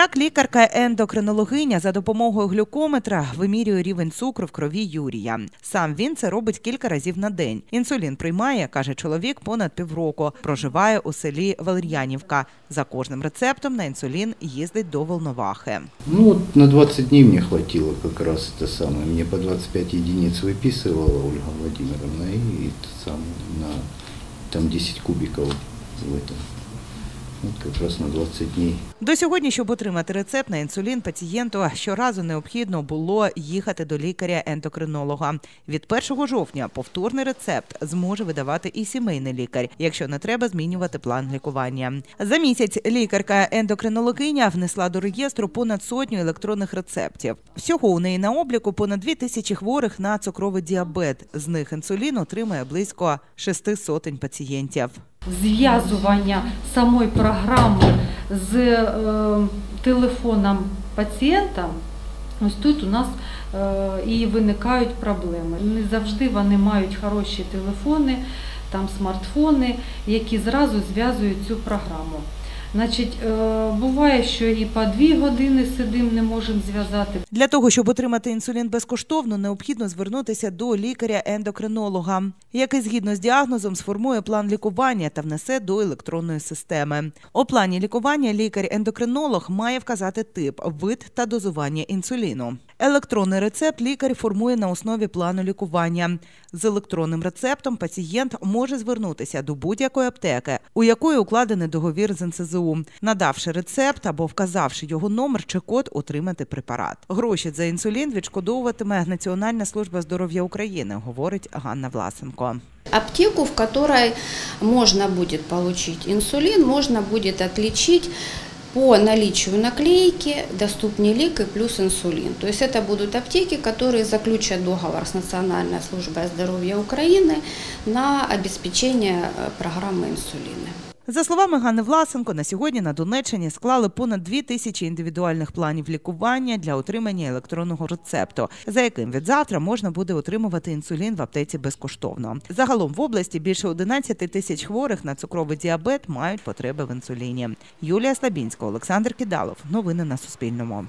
Так, лікарка-ендокринологиня за допомогою глюкометра вимірює рівень цукру в крові Юрія. Сам він це робить кілька разів на день. Інсулін приймає, каже чоловік, понад півроку. Проживає у селі Валер'янівка. За кожним рецептом на інсулін їздить до Волновахи. Ну вот на 20 дней мне хватило как раз это самое. Мне по 25 единиц выписывала Ольга Владимировна и это самое, на там 10 кубиков в этом. Вот как раз на 20 дней. До сьогодні, щоб отримати рецепт на інсулін, пацієнту щоразу необхідно було їхати до лікаря-ендокринолога. Від 1 жовтня повторний рецепт зможе видавати і сімейний лікар, якщо не треба змінювати план лікування. За місяць лікарка-ендокринологиня внесла до реєстру понад сотню електронних рецептів. Всього у неї на обліку понад 2 тисячі хворих на цукровий діабет. З них інсулін отримає близько шести сотень пацієнтів. Зв'язування самої програми з е, телефоном пацієнта, ось тут у нас е, і виникають проблеми. Не завжди вони мають хороші телефони, там смартфони, які зразу зв'язують цю програму. Значить, е, буває, що і по дві години сидимо, не можемо зв'язати. Для того, щоб отримати інсулін безкоштовно, необхідно звернутися до лікаря-ендокринолога, який згідно з діагнозом сформує план лікування та внесе до електронної системи. У плані лікування лікар-ендокринолог має вказати тип, вид та дозування інсуліну. Електронний рецепт лікар формує на основі плану лікування. З електронним рецептом пацієнт може звернутися до будь-якої аптеки, у якої укладений договір з НСЗУ, надавши рецепт або вказавши його номер чи код, отримати препарат. Гроші за інсулін відшкодовуватиме Національна служба здоров'я України, говорить Ганна Власенко. Аптеку, в которой можно будет получить инсулин, можно будет отличить по наличию наклейки «Доступнее лик» и плюс инсулин. То есть это будут аптеки, которые заключат договор с Национальной службой здоровья Украины на обеспечение э, программы инсулина. За словами Ганни Власенко, на сьогодні на Донеччині склали понад дві тисячі індивідуальних планів лікування для отримання електронного рецепту, за яким від завтра можна буде отримувати інсулін в аптеці безкоштовно. Загалом в області більше 11 тисяч хворих на цукровий діабет мають потреби в інсуліні. Юлія Слабінська, Олександр Кидалов. Новини на Суспільному.